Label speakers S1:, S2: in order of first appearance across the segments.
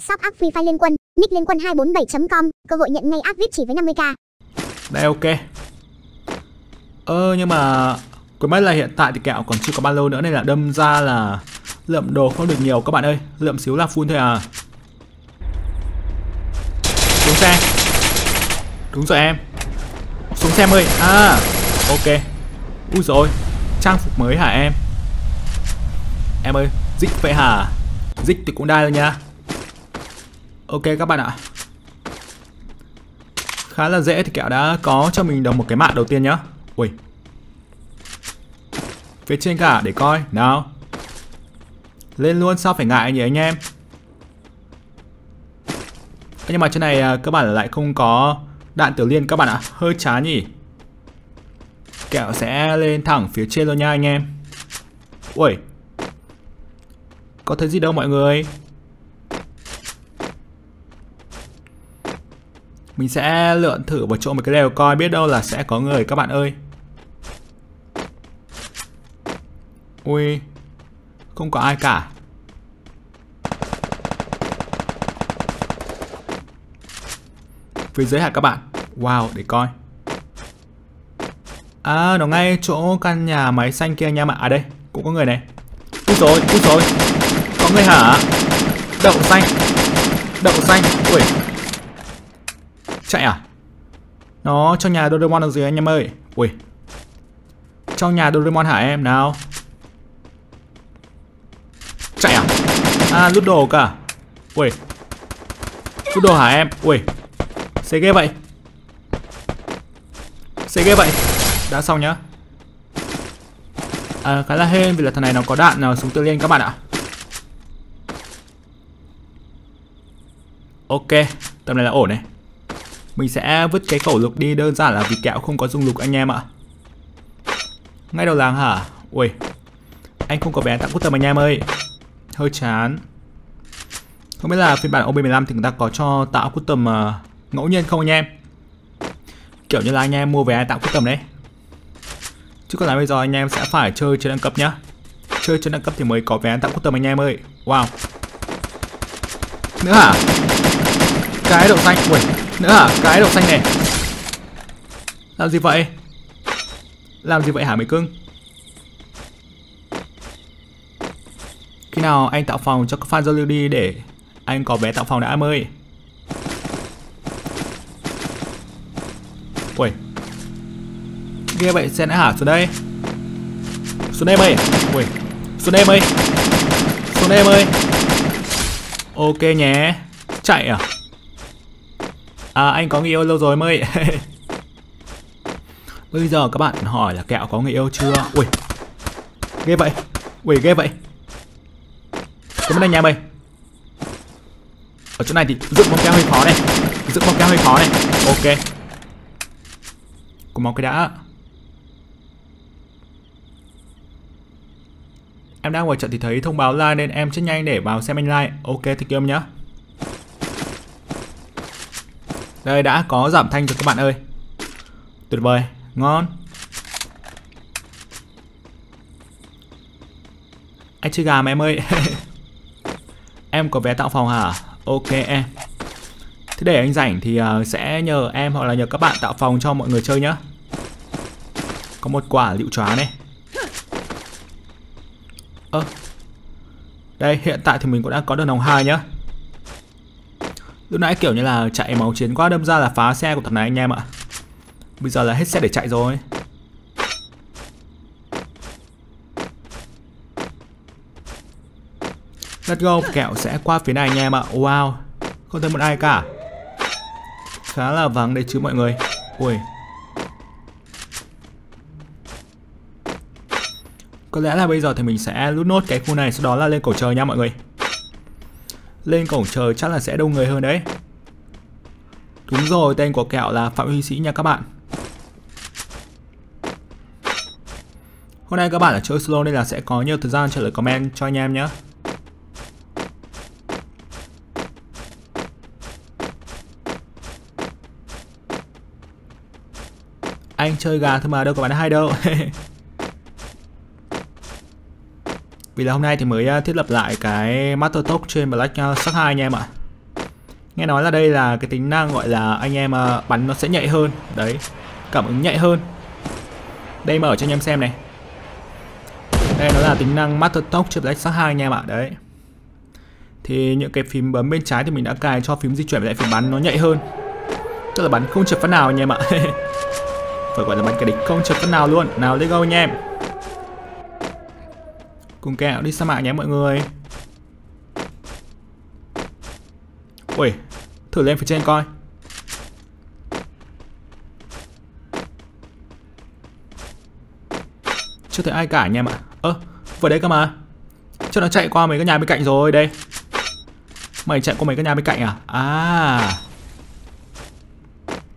S1: Shop app Free Fire Liên Quân, nick liên quân 247.com, cơ hội nhận ngay app VIP chỉ với 50k.
S2: Đây ok. Ơ nhưng mà Quên mất là hiện tại thì kẹo còn chưa có bao lâu nữa Nên là đâm ra là lượm đồ không được nhiều. Các bạn ơi lượm xíu là full thôi à. Xuống xe. Đúng rồi em. Xuống xe em ơi. À ok. Úi rồi Trang phục mới hả em? Em ơi Dích vậy hả? Dích thì cũng đai rồi nha. Ok các bạn ạ. Khá là dễ thì kẹo đã có cho mình được một cái mạng đầu tiên nhá. Ui. Phía trên cả để coi. Nào. Lên luôn, sao phải ngại nhỉ anh em? Nhưng mà trên này à, các bạn lại không có Đạn tiểu liên các bạn ạ. Hơi chán nhỉ. Kẹo sẽ lên thẳng phía trên luôn nha anh em. Ui. Có thấy gì đâu mọi người? Mình sẽ lượn thử một chỗ một cái đều coi biết đâu là sẽ có người. Các bạn ơi. Ui. Không có ai cả. Phía dưới hả các bạn? Wow, để coi. À nó ngay chỗ căn nhà máy xanh kia nha mà À đây. Cũng có người này. Úi rồi úi rồi Có người hả? Đậu xanh. Đậu xanh. Ui. Chạy à? Nó, trong nhà Doraemon là gì anh em ơi. Ui. Trong nhà Doraemon hả em? Nào. Chạy à? À lút đồ cả. Ui. Lút đồ hả em? Ui. Xế ghê vậy. Xế ghê vậy. Đã xong nhá. À khá là hên vì là thằng này nó có đạn nào súng tự liên các bạn ạ. Ok. Tầm này là ổn này mình sẽ vứt cái khẩu lục đi đơn giản là vì kẹo không có dung lục anh em ạ. Ngay đầu làng hả? Ui Anh không có vé tặng custom anh em ơi. Hơi chán. Không biết là phiên bản OB15 thì người ta có cho tạo custom uh, à, ngẫu nhiên không anh em? Kiểu như là anh em mua vé tạo tầm đấy. Chứ còn là bây giờ anh em sẽ phải chơi chơi đẳng cấp nhá. Chơi chơi đẳng cấp thì mới có vé tặng tầm anh em ơi. Wow. Nữa hả? Cái đậu xanh Ui nữa hả? Cái độc xanh này. Làm gì vậy? Làm gì vậy hả mấy cưng? Khi nào anh tạo phòng cho fan giao lưu đi để anh có vé tạo phòng đã em ơi. Ui Ghê vậy xe đã hả? Xuống đây. Xuống đây em ơi. Ui Xuống đây em ơi. Xuống đây em ơi. Ok nhé. Chạy à? À anh có người yêu lâu rồi mới Bây giờ các bạn hỏi là kẹo có người yêu chưa? Ui, Ghê vậy. Ui, ghê vậy. Cái bên đây nhà mày. Ở chỗ này thì dựng bóng keo hơi khó này. Dựng bóng keo hơi khó này. Ok. Cùng máu cái đã. Em đang ngoài trận thì thấy thông báo like nên em sẽ nhanh để vào xem anh like Ok thì kêu em nhá. Đây đã có giảm thanh rồi các bạn ơi. Tuyệt vời, ngon. Anh chơi gà mà em ơi. Em có vé tạo phòng hả? Ok em. Thế để anh rảnh thì ờ, sẽ nhờ em hoặc là nhờ các bạn tạo phòng cho mọi người chơi nhá. Có một quả liệu chóa này. Ơ. Đây hiện tại thì mình cũng đã có được nòng 2 nhá. Lúc nãy kiểu như là chạy máu chiến quá đâm ra là phá xe của thằng này anh em ạ. Bây giờ là hết xe để chạy rồi. Let's go, kẹo sẽ qua phía này anh em ạ. Wow, không thấy một ai cả. Khá là vắng đấy chứ mọi người. Ui. Có lẽ là bây giờ thì mình sẽ lút nốt cái khu này Sau đó là lên cổ trời nha mọi người lên cổng trời chắc là sẽ đông người hơn đấy. Đúng rồi, tên của kẹo là Phạm Huy Sĩ nha các bạn. Hôm nay các bạn ở chơi solo nên là sẽ có nhiều thời gian trả lời comment cho anh em nhé. Anh chơi gà thôi mà đâu có bán hay đâu. Vì là hôm nay thì mới à, thiết lập lại cái Master Talk trên Black à, Shark 2 anh em ạ. Nghe nói là đây là cái tính năng gọi là anh em à, bắn nó sẽ nhạy hơn. Đấy, Cảm ứng nhạy hơn. Đây mở cho anh em xem này. Đây nó là tính năng Master Talk trên Black, Shark 2 anh em ạ. Đấy. Thì những cái phím bấm bên trái thì mình đã cài cho phím di chuyển với lại phím bắn nó nhạy hơn. Tức là bắn không trượt phát nào anh em ạ. Phải gọi là bắn cái địch không trượt phát nào luôn. Nào, let's go anh em. Cùng kẹo đi sa mạc nhé mọi người. Ui Thử lên phía trên coi. Chưa thấy ai cả anh em ạ. Ơ à, vừa đấy cơ mà. Cho nó chạy qua mấy cái nhà bên cạnh rồi đây. Mày chạy qua mấy cái nhà bên cạnh à? À.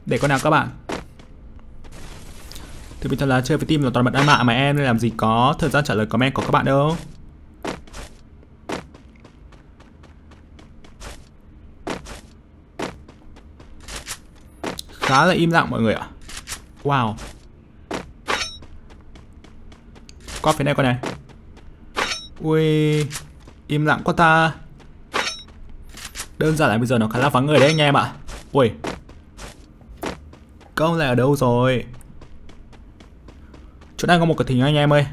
S2: Để con nào các bạn. Thì bình thường là chơi với team là toàn bật ăn mạng mà em, nên làm gì có thời gian trả lời comment của các bạn đâu. Khá là im lặng mọi người ạ. Wow. Qua phía này con này. Ui, Im lặng quá ta. Đơn giản là bây giờ nó khá là vắng người đấy anh em ạ. Ui. Câu này ở đâu rồi? Đang có một cái thính anh em ơi.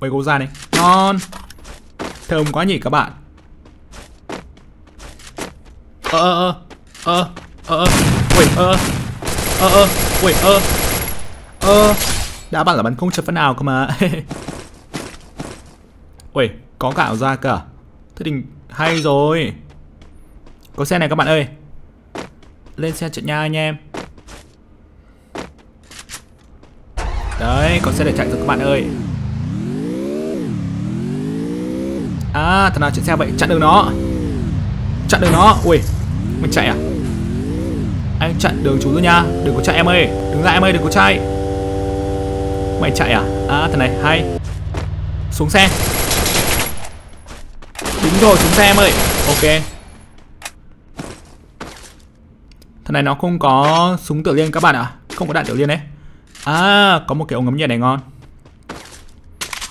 S2: Quay gấu ra đi Ngon. Thơm quá nhỉ các bạn. Ơ ơ ơ Ơ ơ Ui ơ ơ ơ ui ơ ơ đã bạn là bắn không chập phát nào cơ mà. Ui có cả ra cả. Thế thì hay rồi. Có xe này các bạn ơi. Lên xe chạy nha anh em. Đấy, con xe để chạy rồi các bạn ơi. À thằng nào chạy xe vậy? Chặn đường nó. Chặn đường nó. Ui, mình chạy à? Anh chặn đường chú rồi nha. Đừng có chạy em ơi. Đứng lại em ơi, đừng có chạy. Mày chạy à? À thằng này, hay. Xuống xe. Đúng rồi, xuống xe em ơi. Ok. Thằng này nó không có súng tiểu liên các bạn ạ. À? Không có đạn tiểu liên đấy À có một cái ống ngấm nhiệt này ngon.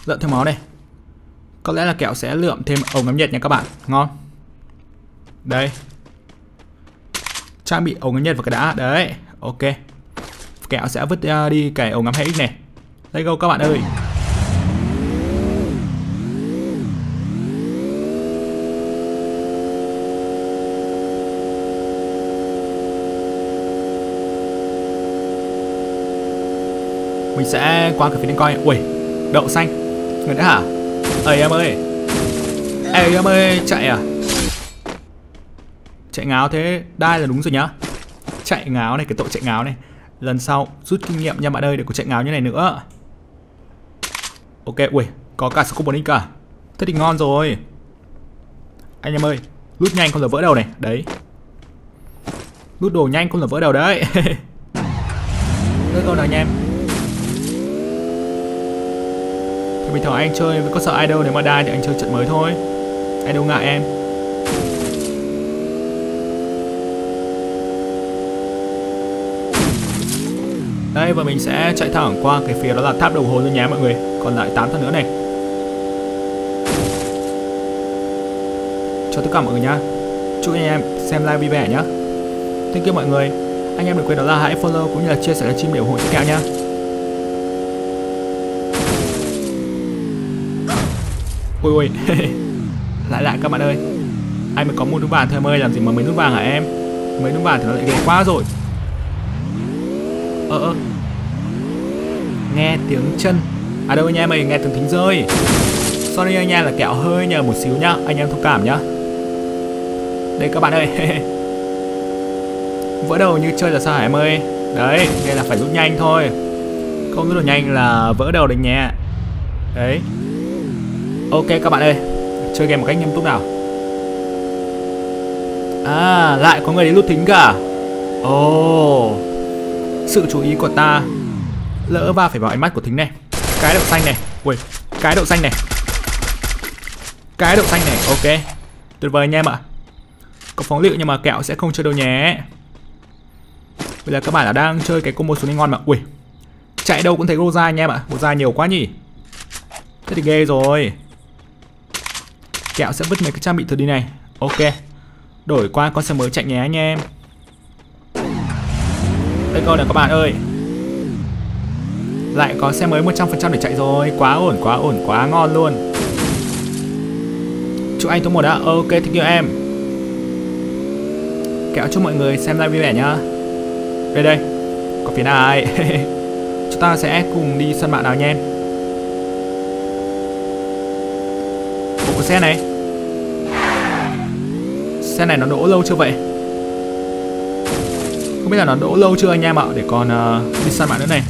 S2: Lượm thêm máu đây Có lẽ là kẹo sẽ lượm thêm ống ngấm nhiệt nha các bạn. Ngon. Đây. Trang bị ống ngấm nhiệt và cái đá đấy ok. Kẹo sẽ vứt uh, đi cái ống ngắm hệ này. Let's go các bạn ơi. Sẽ qua cửa phía bên coi. Ui đậu xanh. Người đã hả? Ơi em ơi. Ê em ơi chạy à? Chạy ngáo thế đai là đúng rồi nhá. Chạy ngáo này, cái tội chạy ngáo này. Lần sau rút kinh nghiệm nha bạn ơi để có chạy ngáo như này nữa. Ok, ui, có cả Scoponic cả Thế thì ngon rồi. Anh em ơi, rút nhanh không là vỡ đầu này. Đấy. Rút đồ nhanh không là vỡ đầu đấy. Rất câu nào anh em? Thì bình thường anh chơi có sợ idol, nếu mà đai thì anh chơi trận mới thôi. Anh đâu ngại em. Đây, và mình sẽ chạy thẳng qua cái phía đó là tháp đầu hồn luôn nhé mọi người. Còn lại 8 thằng nữa này. Cho tất cả mọi người nhá Chúc anh em xem live vui vẻ nhá. Thank you mọi người. Anh em đừng quên đó là hãy follow cũng như là chia sẻ livestream chim để ủng hộ kẹo nhá Ui ui. Lại lại, các bạn ơi. Anh mới có một nút vàng thôi em ơi Làm gì mà mấy nút vàng hả em? Mấy nút vàng thì nó lại ghê quá rồi. Ơ ơ nghe tiếng chân. À đâu anh em ơi, nghe tiếng thính rơi. Sorry anh em là kẹo hơi nhờ một xíu nhá, anh em thông cảm nhá. Đây các bạn ơi. Vỡ đầu như chơi là sao hả em ơi? Đấy đây là phải rút nhanh thôi. Không rút được nhanh là vỡ đầu đấy nhé. Đấy ok, các bạn ơi. Chơi game một cách nghiêm túc nào. À lại có người đến lút thính cả à? ồ. Oh sự chú ý của ta. Lỡ va phải vào ánh mắt của thính này. Cái đậu xanh này. Ui, cái đậu xanh này. Cái đậu xanh này, ok. Tuyệt vời anh em ạ. Có phóng lựu nhưng mà kẹo sẽ không chơi đâu nhé. Bây giờ các bạn là đang chơi cái combo xuống ngon mà. Ui, chạy đâu cũng thấy rosa anh em ạ. Rosa nhiều quá nhỉ. Thế thì ghê rồi kẹo sẽ vứt mấy cái trang bị từ đi này. Ok. Đổi qua con xe mới chạy nhé anh em. Đây câu này các bạn ơi. Lại có xe mới 100% để chạy rồi. Quá ổn, quá ổn, quá ngon luôn. Chúc anh top 1 đã. Ok, thank you em. Kẹo chúc mọi người xem live vui vẻ nhá. Đây đây. Có phía này. Chúng ta sẽ cùng đi sân bạn nào nha em Ủa có xe này. Xe này nó đỗ lâu chưa vậy? Không biết là nó đỗ lâu chưa anh em ạ Để còn uh, đi săn bạn nữa này.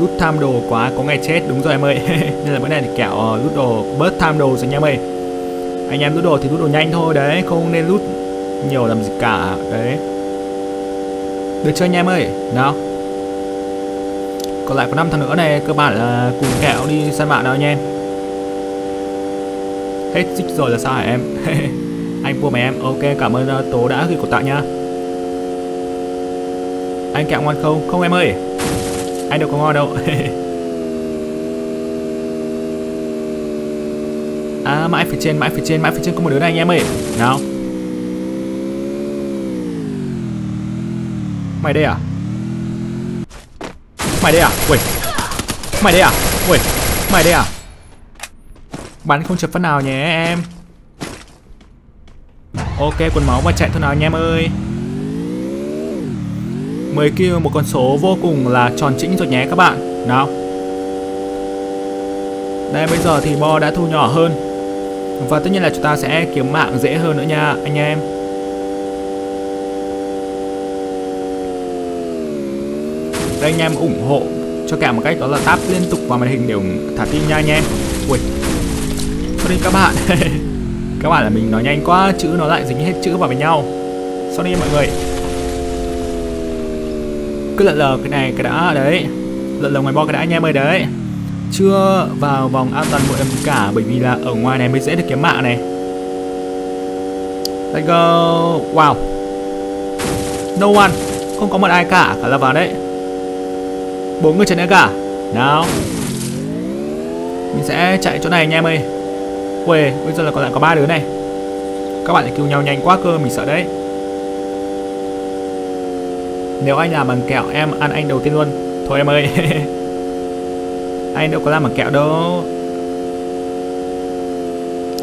S2: Lút tham đồ quá có ngày chết. Đúng rồi em ơi. Nên là bữa này thì kẹo uh, ờ, lút đồ bớt tham đồ rồi anh em ơi. Anh em lút đồ thì lút đồ nhanh thôi đấy. Không nên lút nhiều làm gì cả Đấy. Được chưa anh em ơi? Nào. Còn lại có 5 thằng nữa này Cơ bản là cùng kẹo đi săn mạng nào anh em. Hết dịch rồi là sao hả em. Anh mua mày em. Ok cảm ơn uh, Tố đã gửi cổ tạ nha Anh kẹo ngon không? Không em ơi. Anh đâu có ngon đâu. À mãi phía trên mãi phía trên mãi phía trên có một đứa này anh em ơi. Nào. Mày đây à? Mày đây à? Ui Mày đây à? Ui Mày đây à? Bắn không chập phát nào nhé, em. Ok, quần máu và chạy thôi nào, anh em ơi. 10 kêu một con số vô cùng là tròn chỉnh rồi nhé các bạn. Nào. Đây, bây giờ thì bo đã thu nhỏ hơn. Và tất nhiên là chúng ta sẽ kiếm mạng dễ hơn nữa nha, anh em. Anh em ủng hộ cho cả một cách đó là tap liên tục vào màn hình để thả tim nha anh em. Ui, Sorry các bạn. Các bạn là mình nói nhanh quá, Chữ nó lại dính hết chữ vào với nhau. Sorry mọi người. Cứ lợn lờ cái này cái đã, đấy. Lợn lờ ngoài bo cái đã anh em ơi, đấy. Chưa vào vòng an toàn một em cả, Bởi vì là ở ngoài này mới dễ được kiếm mạng này. Let's go. Wow. No one. Không có một ai cả Cả là vào đấy bốn người chạy nữa cả. Nào. Mình sẽ chạy chỗ này anh em ơi. Quê bây giờ là còn lại có ba đứa này. Các bạn lại cứu nhau nhanh quá cơ, mình sợ đấy. Nếu anh làm bằng kẹo, em ăn anh đầu tiên luôn. Thôi em ơi. Anh đâu có làm bằng kẹo đâu.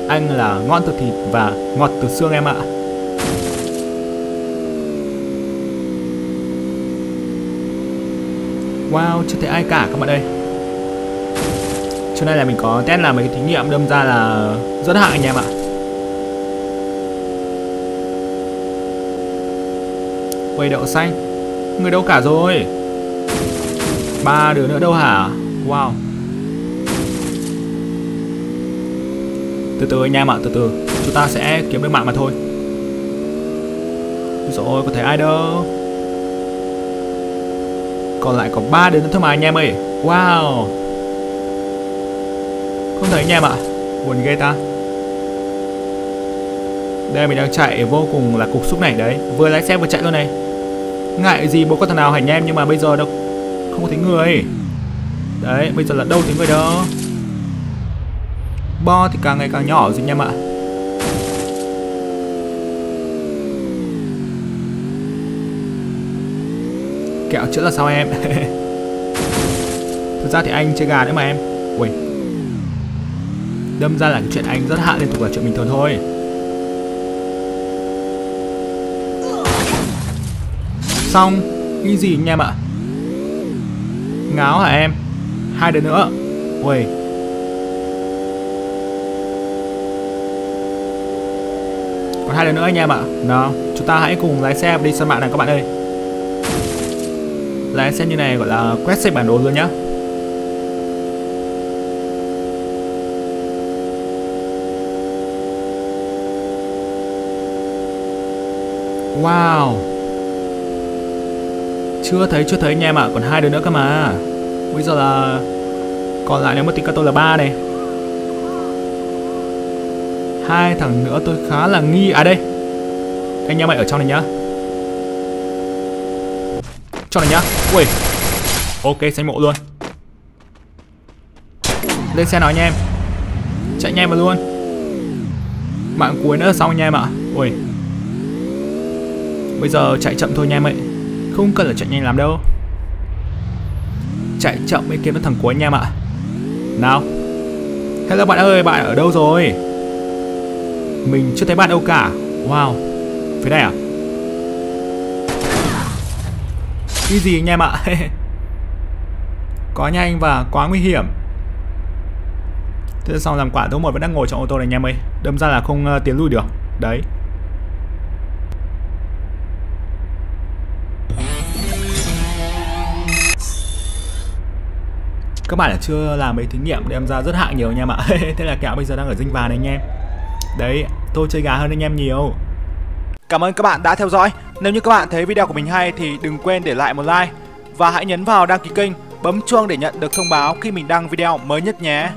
S2: Anh là ngon từ thịt và ngọt từ xương em ạ. Wow, chưa thấy ai cả các bạn ơi. Trước nay là mình có test làm mấy cái thí nghiệm đâm ra là rất hại anh em ạ. Quay đậu xanh. Người đâu cả rồi? Ba đứa nữa đâu hả? Wow. Từ từ anh em ạ, từ từ. Chúng ta sẽ kiếm được mạng mà thôi. Rồi, có thấy ai đâu? Còn lại có ba đứa nữa thôi mà anh em ơi. Wow. Không thấy anh em ạ. Buồn ghê ta. Đây mình đang chạy vô cùng là cục xúc này đấy. Vừa lái xe vừa chạy luôn này. Ngại gì bố có thằng nào hành em? Nhưng mà bây giờ đâu Không có thấy người. Đấy bây giờ là đâu thấy người đó, Bo thì càng ngày càng nhỏ rồi anh em ạ. Kẹo chữa là sao em? Thực ra thì anh chơi gà đấy mà em. Ui. Đâm ra là cái chuyện anh rất hạ liên tục là chuyện bình thường thôi. Xong Easy anh em ạ? Ngáo hả em? Hai đứa nữa. Ui. Còn hai đứa nữa anh em ạ. Nào, chúng ta hãy cùng lái xe đi sân bạn này các bạn ơi. Lái xe như này, gọi là quét sạch bản đồ luôn nhá. Wow. Chưa thấy chưa thấy anh em ạ à. Còn hai đứa nữa cơ mà. Bây giờ là Còn lại nếu mà tính cả tôi là ba này. Hai thằng nữa tôi khá là nghi. À đây. Anh em mày ở trong này nhá. Trong này nhá. Ui. Ok xanh mộ luôn. Lên xe nào anh em. Chạy nhanh vào luôn. Mạng cuối nữa, xong anh em ạ. Ui. Bây giờ chạy chậm thôi anh em ơi. Không cần là chạy nhanh làm đâu. Chạy chậm mới kiếm được thằng cuối anh em ạ. Nào. Hello bạn ơi, bạn ở đâu rồi? Mình chưa thấy bạn đâu cả. Wow. Phía đây à? Cái gì anh em ạ? Quá nhanh và quá nguy hiểm. Thế xong làm quả số một vẫn đang ngồi trong ô tô này anh em ơi. Đâm ra là không uh, tiến lui được. Đấy. Các bạn là chưa làm mấy thí nghiệm đem ra rất hạng nhiều anh em ạ. Thế là kẹo bây giờ đang ở dinh vàng này anh em. Đấy, tôi chơi gà hơn anh em nhiều. Cảm ơn các bạn đã theo dõi. Nếu như các bạn thấy video của mình hay thì đừng quên để lại một like. Và hãy nhấn vào đăng ký kênh, bấm chuông để nhận được thông báo khi mình đăng video mới nhất nhé.